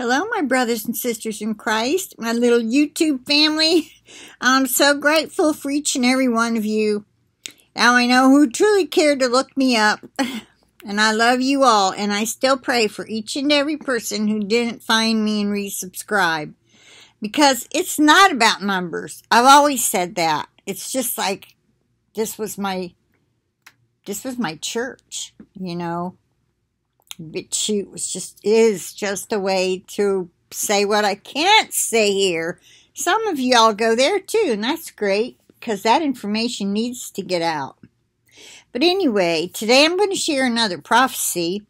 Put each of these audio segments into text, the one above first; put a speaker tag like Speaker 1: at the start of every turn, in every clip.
Speaker 1: Hello, my brothers and sisters in Christ, my little YouTube family. I'm so grateful for each and every one of you. Now I know who truly cared to look me up. And I love you all, and I still pray for each and every person who didn't find me and resubscribe. Because it's not about numbers. I've always said that. It's just like this was my this was my church, you know BitChute was just is just a way to say what I can't say here. Some of y'all go there too, and that's great because that information needs to get out. But anyway, today I'm going to share another prophecy,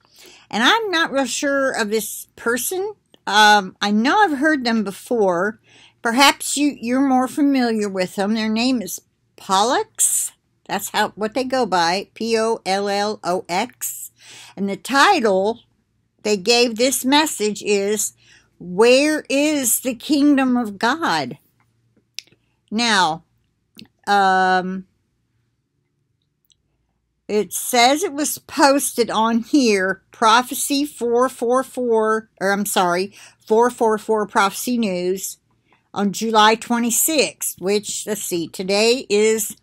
Speaker 1: and I'm not real sure of this person. Um, I know I've heard them before. Perhaps you, you're more familiar with them. Their name is Pollox. That's how what they go by, P O L L O X. And the title they gave this message is Where is the Kingdom of God? Now, um, it says it was posted on here, Prophecy 444, or I'm sorry, 444 Prophecy News on July 26th, which, let's see, today is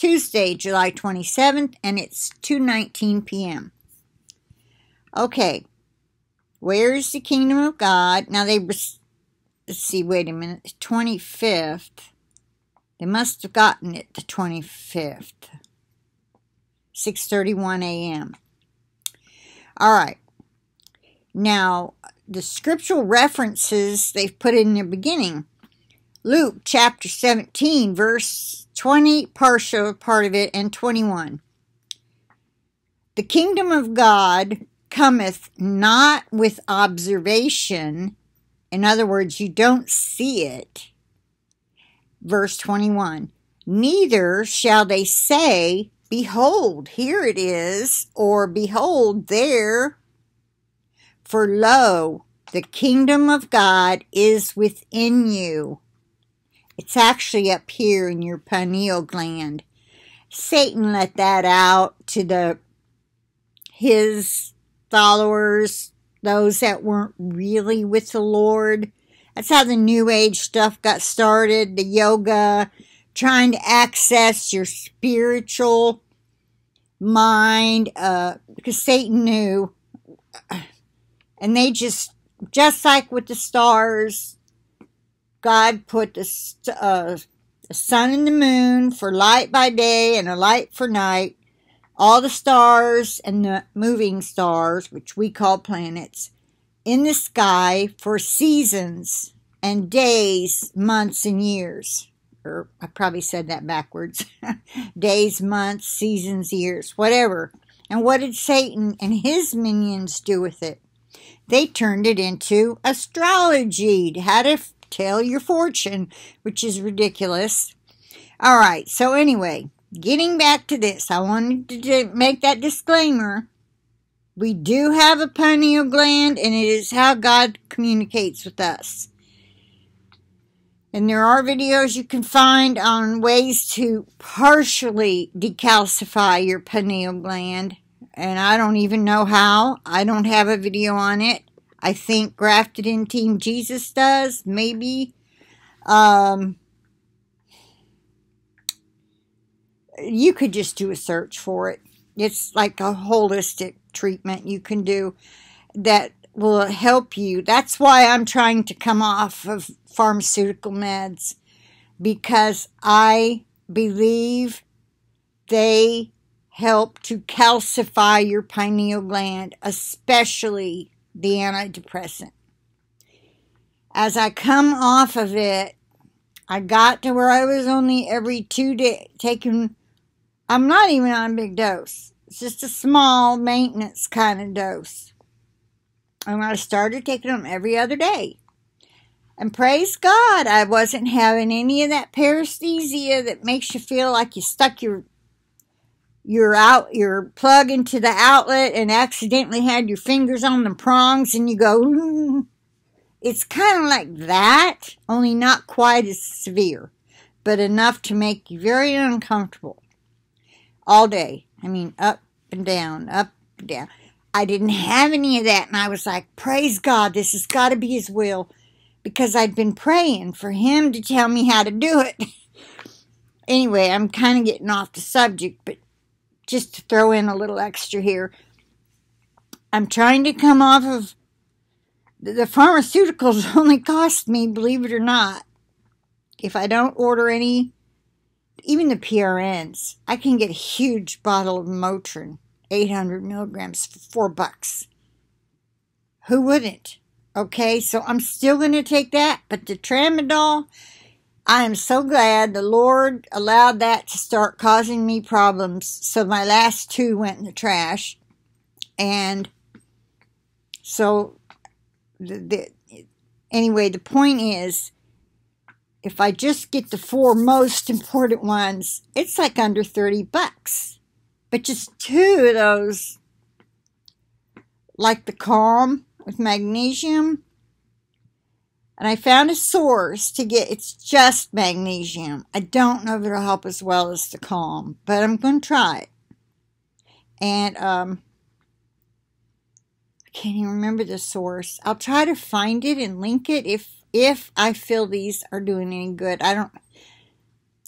Speaker 1: Tuesday, July 27th, and it's 2.19 p.m. Okay, where's the kingdom of God? Now they, let's see, wait a minute, 25th. They must have gotten it the 25th. 6.31 a.m. All right. Now, the scriptural references they've put in the beginning. Luke chapter 17, verse 20, partial part of it, and 21. The kingdom of God cometh not with observation. In other words, you don't see it. Verse 21 Neither shall they say, Behold, here it is, or Behold, there. For lo, the kingdom of God is within you. It's actually up here in your pineal gland. Satan let that out to the his followers, those that weren't really with the Lord. That's how the New Age stuff got started, the yoga, trying to access your spiritual mind, uh, because Satan knew. And they just, just like with the stars, God put the, uh, sun and the moon for light by day and a light for night all the stars and the moving stars, which we call planets, in the sky for seasons and days, months, and years. Or I probably said that backwards. days, months, seasons, years, whatever. And what did Satan and his minions do with it? They turned it into astrology, how to tell your fortune, which is ridiculous. All right, so anyway, getting back to this, I wanted to make that disclaimer. We do have a pineal gland, and it is how God communicates with us. And there are videos you can find on ways to partially decalcify your pineal gland. And I don't even know how. I don't have a video on it. I think Grafted in Team Jesus does, maybe. Um, you could just do a search for it. It's like a holistic treatment you can do that will help you. That's why I'm trying to come off of pharmaceutical meds because I believe they help to calcify your pineal gland, especially the antidepressant. As I come off of it, I got to where I was only every two days taking I'm not even on a big dose. It's just a small maintenance kind of dose. And I started taking them every other day. And praise God, I wasn't having any of that paresthesia that makes you feel like you stuck your your out your plug into the outlet and accidentally had your fingers on the prongs and you go mm. it's kind of like that only not quite as severe but enough to make you very uncomfortable all day. I mean, up and down, up and down. I didn't have any of that. And I was like, praise God, this has got to be His will because I'd been praying for Him to tell me how to do it. anyway, I'm kind of getting off the subject, but just to throw in a little extra here, I'm trying to come off of the pharmaceuticals only cost me, believe it or not, if I don't order any, even the PRNs, I can get a huge bottle of Motrin, 800 milligrams for four bucks. Who wouldn't? Okay, so I'm still going to take that, but the tramadol, I am so glad the Lord allowed that to start causing me problems. So my last two went in the trash. And so the, the anyway, the point is if I just get the four most important ones, it's like under 30 bucks. But just two of those, like the Calm with magnesium, and I found a source to get, it's just magnesium. I don't know if it'll help as well as the Calm, but I'm going to try it. And, um, I can't even remember the source. I'll try to find it and link it if if I feel these are doing any good. I don't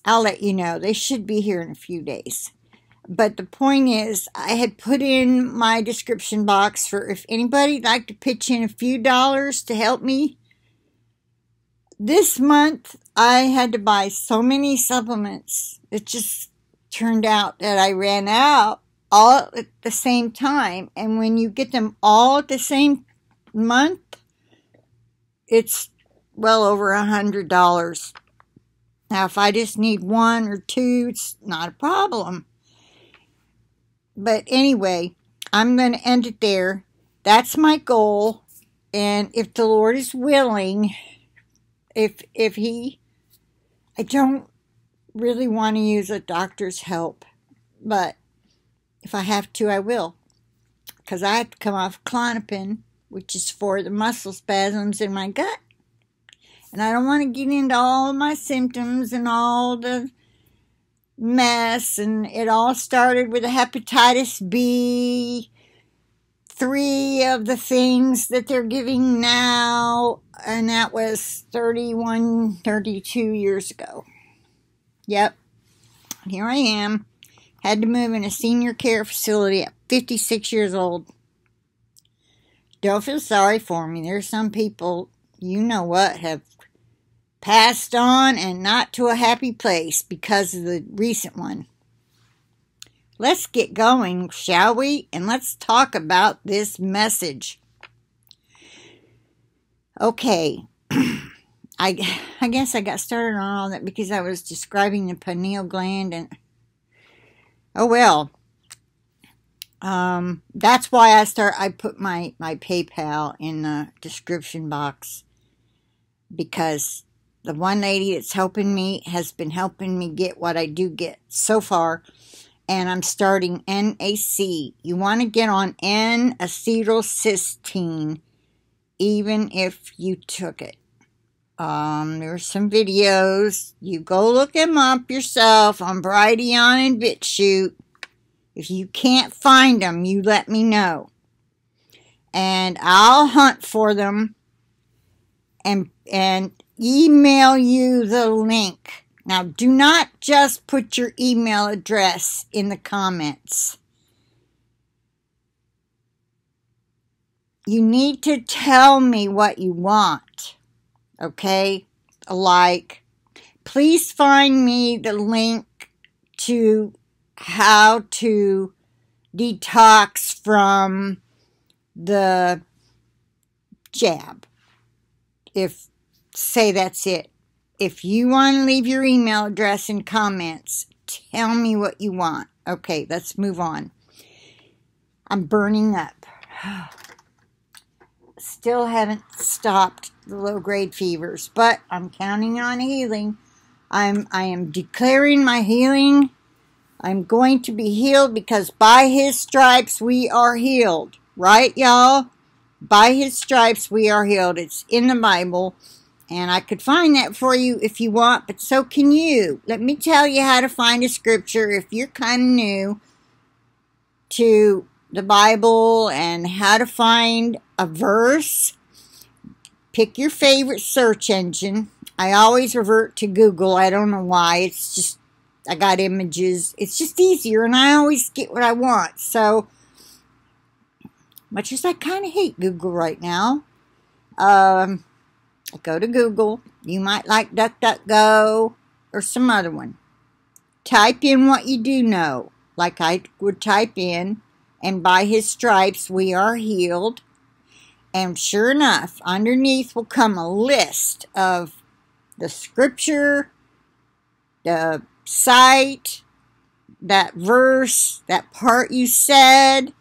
Speaker 1: I'll let you know. They should be here in a few days. But the point is, I had put in my description box for if anybody'd like to pitch in a few dollars to help me. This month, I had to buy so many supplements. It just turned out that I ran out all at the same time. And when you get them all at the same month, it's well over a hundred dollars. Now, if I just need one or two, it's not a problem. But anyway, I'm going to end it there. That's my goal. And if the Lord is willing, if if he I don't really want to use a doctor's help, but if I have to, I will. Because I have to come off Klonopin, which is for the muscle spasms in my gut. And I don't want to get into all my symptoms and all the mess. And it all started with a hepatitis B. Three of the things that they're giving now, and that was 31, 32 years ago. Yep, here I am had to move in a senior care facility at 56 years old. Don't feel sorry for me. There's some people, you know what, have passed on and not to a happy place because of the recent one. Let's get going, shall we? And let's talk about this message. Okay. I, I guess I got started on all that because I was describing the pineal gland and Oh well. Um, that's why I start. I put my my PayPal in the description box because the one lady that's helping me has been helping me get what I do get so far, and I'm starting NAC. You want to get on N-acetylcysteine, even if you took it. Um, there's some videos. You go look them up yourself on Brighteon and BitChute. If you can't find them, you let me know. And I'll hunt for them and, and email you the link. Now, do not just put your email address in the comments. You need to tell me what you want okay? Like, please find me the link to how to detox from the jab. If, say that's it. If you want to leave your email address in comments, tell me what you want. Okay, let's move on. I'm burning up. Still haven't stopped the low grade fevers, but I'm counting on healing. I'm I am declaring my healing. I'm going to be healed because by his stripes we are healed. Right, y'all? By his stripes we are healed. It's in the Bible. And I could find that for you if you want, but so can you. Let me tell you how to find a scripture if you're kind of new to the Bible and how to find a verse, pick your favorite search engine. I always revert to Google. I don't know why. It's just, I got images. It's just easier and I always get what I want. So, much as I kind of hate Google right now, um, go to Google. You might like DuckDuckGo or some other one. Type in what you do know, like I would type in, and by his stripes we are healed. And sure enough, underneath will come a list of the scripture, the site, that verse, that part you said,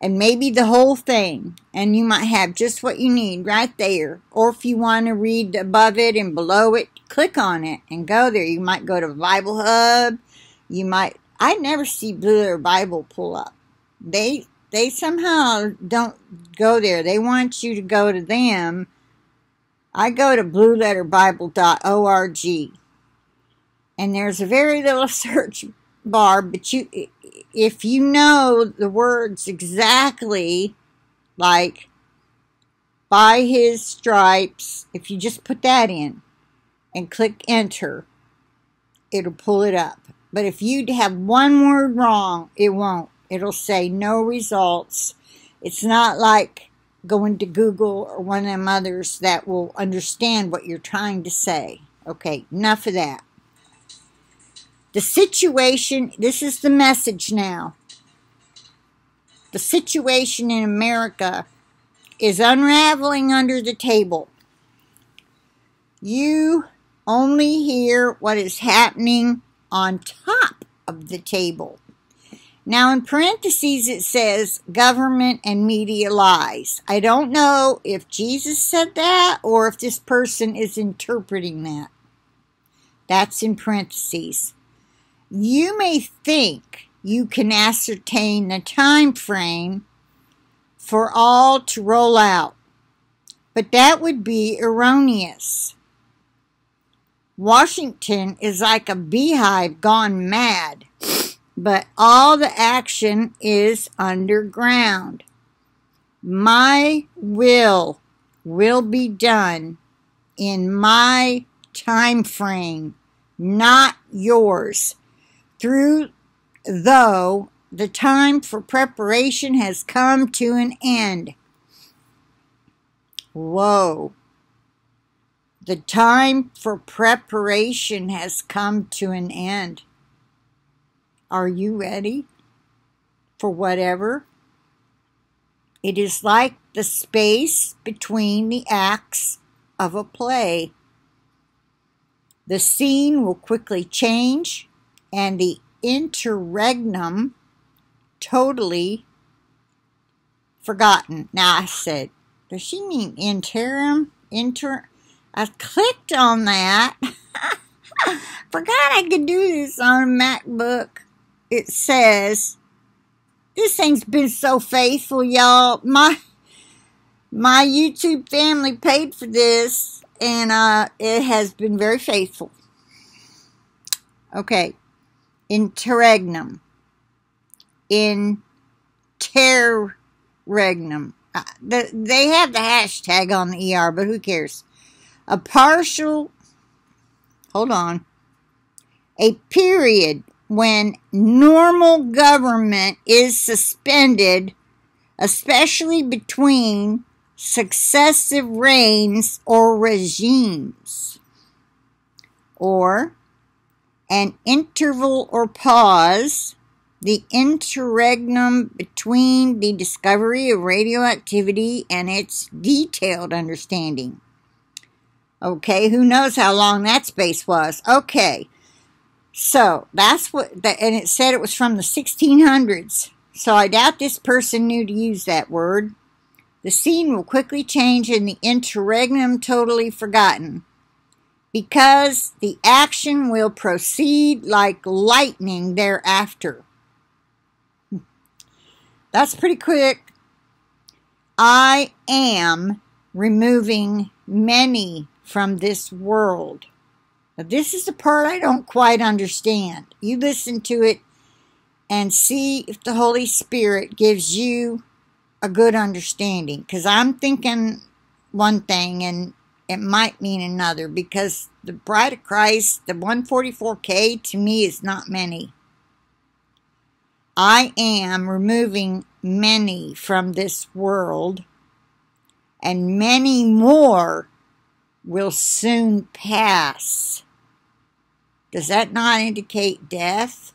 Speaker 1: and maybe the whole thing. And you might have just what you need right there. Or if you want to read above it and below it, click on it and go there. You might go to Bible Hub. You might, I never see Blue Letter Bible pull up. They, they somehow don't go there. They want you to go to them. I go to blueletterbible.org and there's a very little search bar, but you if you know the words exactly like by his stripes, if you just put that in and click enter, it'll pull it up. But if you have one word wrong, it won't. It'll say no results. It's not like going to Google or one of them others that will understand what you're trying to say. Okay, enough of that. The situation, this is the message now. The situation in America is unraveling under the table. You only hear what is happening on top of the table. Now, in parentheses, it says government and media lies. I don't know if Jesus said that or if this person is interpreting that. That's in parentheses. You may think you can ascertain the time frame for all to roll out, but that would be erroneous. Washington is like a beehive gone mad, but all the action is underground. My will will be done in my time frame, not yours through though the time for preparation has come to an end. Whoa. The time for preparation has come to an end. Are you ready for whatever? It is like the space between the acts of a play. The scene will quickly change and the interregnum totally forgotten. Now I said, does she mean interim? Inter I clicked on that. Forgot I could do this on a MacBook. It says this thing's been so faithful, y'all. My my YouTube family paid for this and uh, it has been very faithful. Okay interregnum, interregnum. Uh, the, they have the hashtag on the ER, but who cares? A partial, hold on, a period when normal government is suspended, especially between successive reigns or regimes. Or an interval or pause, the interregnum between the discovery of radioactivity and its detailed understanding. Okay, who knows how long that space was? Okay, so that's what, that, and it said it was from the 1600s. So I doubt this person knew to use that word. The scene will quickly change and the interregnum totally forgotten because the action will proceed like lightning thereafter. Hmm. That's pretty quick. I am removing many from this world. Now, this is the part I don't quite understand. You listen to it and see if the Holy Spirit gives you a good understanding. Because I'm thinking one thing and it might mean another because the bride of Christ, the 144K, to me is not many. I am removing many from this world, and many more will soon pass. Does that not indicate death?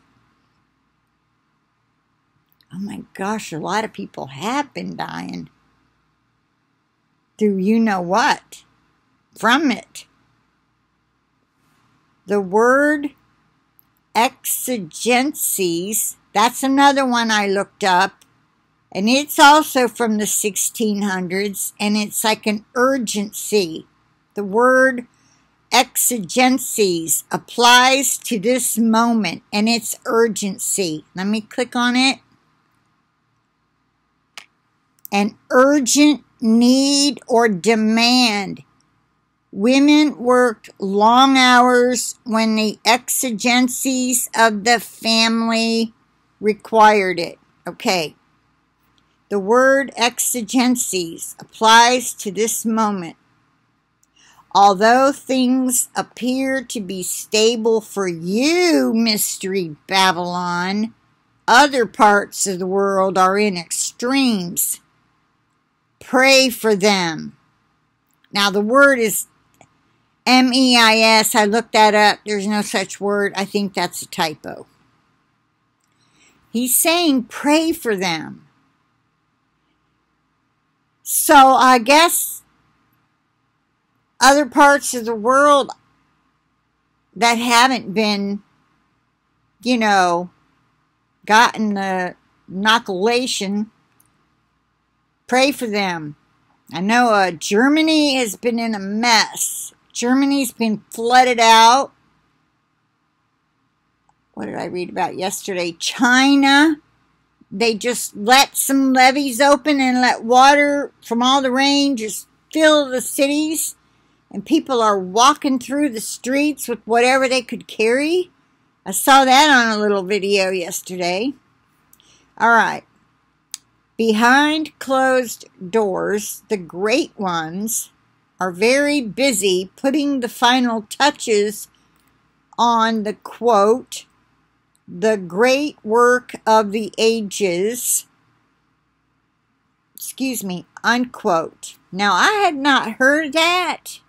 Speaker 1: Oh my gosh, a lot of people have been dying. Do you know what? From it. The word exigencies, that's another one I looked up, and it's also from the 1600s, and it's like an urgency. The word exigencies applies to this moment and its urgency. Let me click on it. An urgent need or demand Women worked long hours when the exigencies of the family required it. Okay. The word exigencies applies to this moment. Although things appear to be stable for you, Mystery Babylon, other parts of the world are in extremes. Pray for them. Now, the word is M E I S. I looked that up. There's no such word. I think that's a typo. He's saying pray for them. So I guess other parts of the world that haven't been, you know, gotten the inoculation, pray for them. I know uh, Germany has been in a mess Germany's been flooded out. What did I read about yesterday? China, they just let some levees open and let water from all the rain just fill the cities. And people are walking through the streets with whatever they could carry. I saw that on a little video yesterday. All right. Behind closed doors, the great ones are very busy putting the final touches on the quote, the great work of the ages, excuse me, unquote. Now, I had not heard that.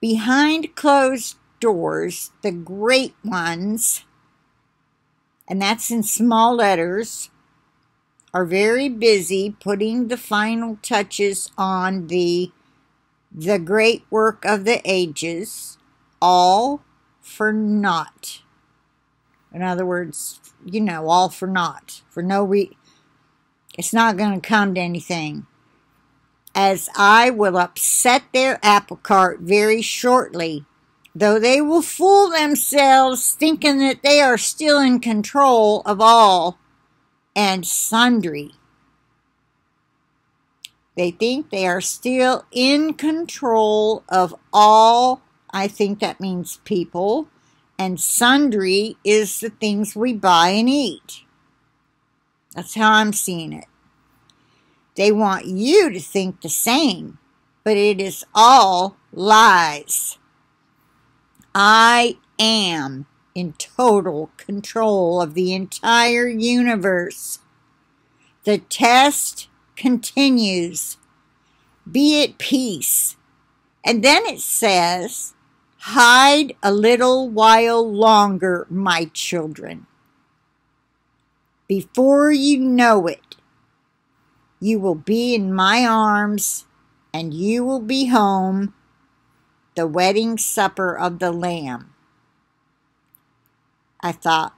Speaker 1: Behind closed doors, the great ones, and that's in small letters, are very busy putting the final touches on the the great work of the ages, all for naught. In other words, you know, all for naught, for no re. It's not going to come to anything. As I will upset their apple cart very shortly, though they will fool themselves thinking that they are still in control of all and sundry. They think they are still in control of all, I think that means people, and sundry is the things we buy and eat. That's how I'm seeing it. They want you to think the same, but it is all lies. I am in total control of the entire universe. The test continues, Be at peace. And then it says, Hide a little while longer, my children. Before you know it, you will be in my arms and you will be home, the wedding supper of the Lamb. I thought,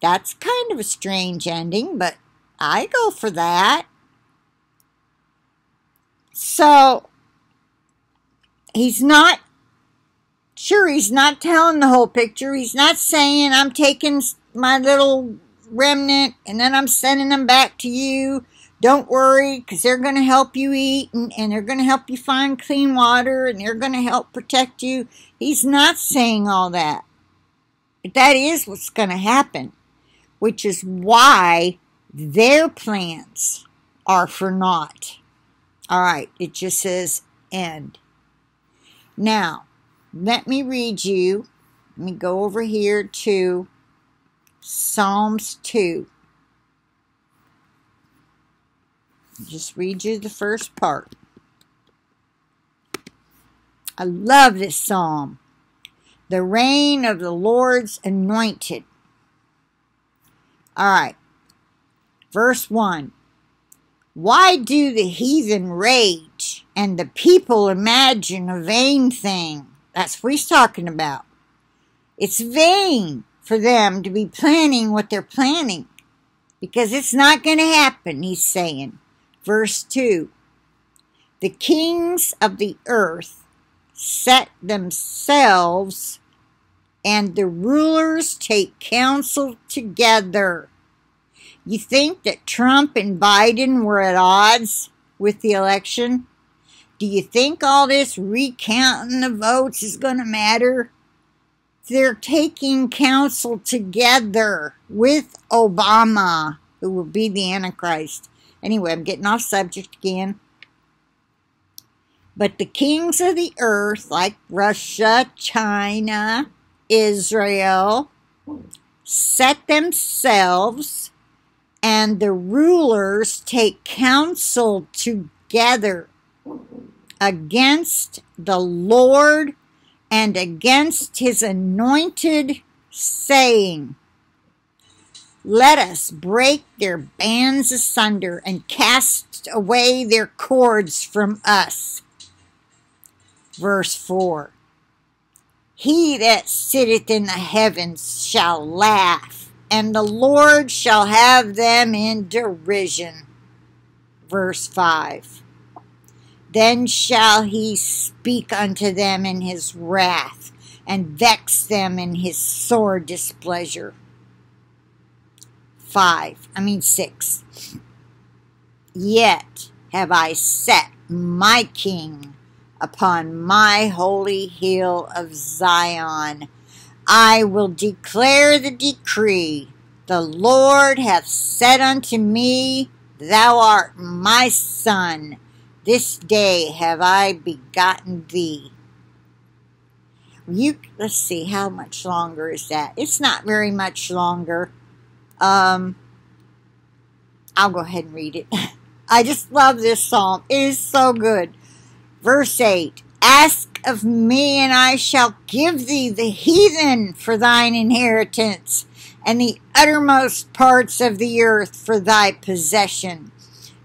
Speaker 1: that's kind of a strange ending, but I go for that. So he's not sure he's not telling the whole picture. He's not saying I'm taking my little remnant and then I'm sending them back to you. Don't worry because they're going to help you eat and, and they're going to help you find clean water and they're going to help protect you. He's not saying all that. But that is what's going to happen. which is why their plans are for naught. All right, it just says end. Now, let me read you, let me go over here to Psalms 2. Just read you the first part. I love this psalm. The reign of the Lord's anointed. All right. Verse 1. Why do the heathen rage and the people imagine a vain thing? That's what he's talking about. It's vain for them to be planning what they're planning because it's not going to happen, he's saying. Verse 2 The kings of the earth set themselves, and the rulers take counsel together. You think that Trump and Biden were at odds with the election? Do you think all this recounting the votes is going to matter? They're taking counsel together with Obama, who will be the Antichrist. Anyway, I'm getting off subject again. But the kings of the earth, like Russia, China, Israel, set themselves, and the rulers take counsel together against the Lord and against his anointed, saying, let us break their bands asunder and cast away their cords from us. Verse 4 He that sitteth in the heavens shall laugh, and the Lord shall have them in derision. Verse 5 Then shall he speak unto them in his wrath, and vex them in his sore displeasure. 5, I mean 6. Yet have I set my king upon my holy hill of Zion. I will declare the decree. The Lord hath said unto me, Thou art my son. This day have I begotten thee. You let's see how much longer is that? It's not very much longer. Um, I'll go ahead and read it. I just love this psalm. It is so good. Verse 8 Ask of me, and I shall give thee the heathen for thine inheritance, and the uttermost parts of the earth for thy possession.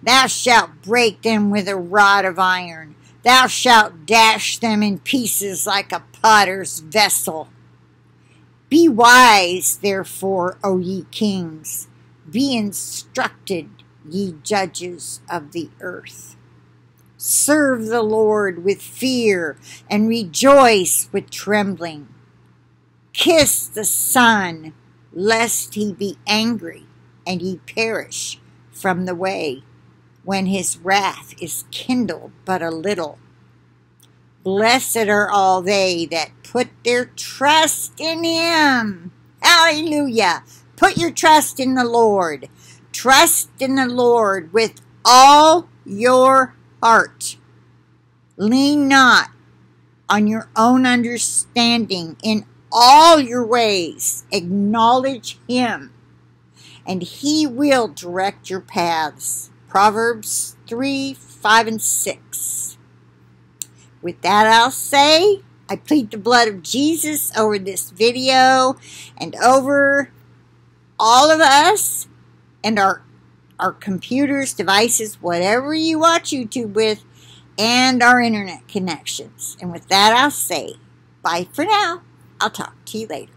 Speaker 1: Thou shalt break them with a rod of iron. Thou shalt dash them in pieces like a potter's vessel. Be wise, therefore, O ye kings. Be instructed, ye judges of the earth. Serve the Lord with fear and rejoice with trembling. Kiss the Son, lest he be angry and ye perish from the way, when his wrath is kindled but a little. Blessed are all they that put their trust in him. Hallelujah. Put your trust in the Lord. Trust in the Lord with all your heart. Lean not on your own understanding. In all your ways, acknowledge him, and he will direct your paths. Proverbs 3 5 and 6. With that, I'll say I plead the blood of Jesus over this video and over all of us and our our computers, devices, whatever you watch YouTube with, and our internet connections. And with that, I'll say bye for now. I'll talk to you later.